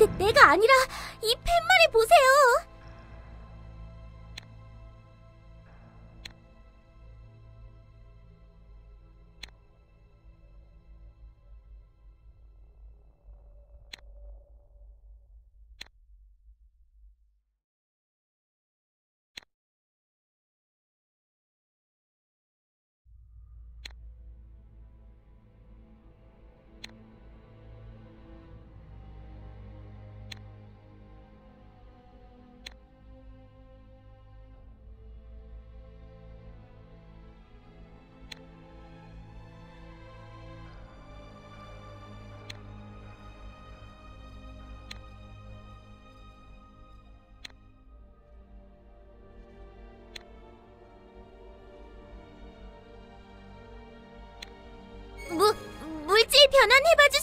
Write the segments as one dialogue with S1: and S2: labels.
S1: 내, 내가 아니라 이 팻말을 보세요. 변환해봐주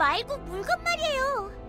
S1: 말고 물건 말이에요.